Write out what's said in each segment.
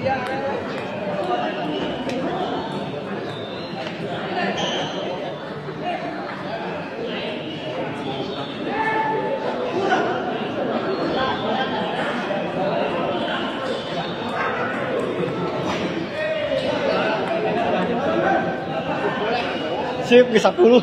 Yeah. sip puluh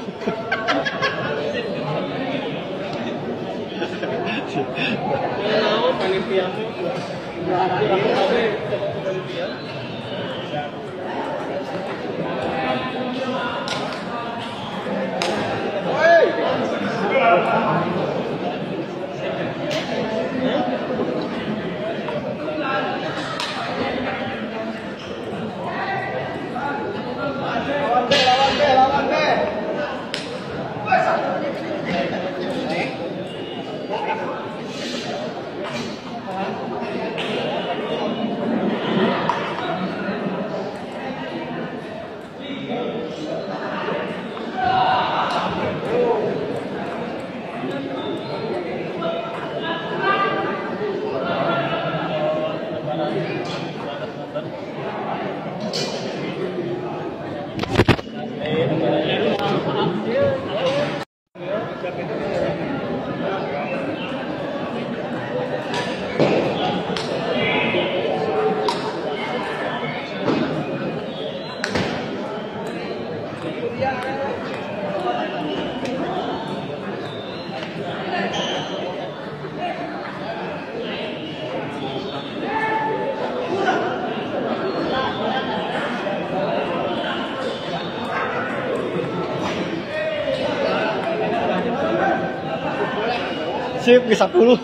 Yeah. sip bisa dulu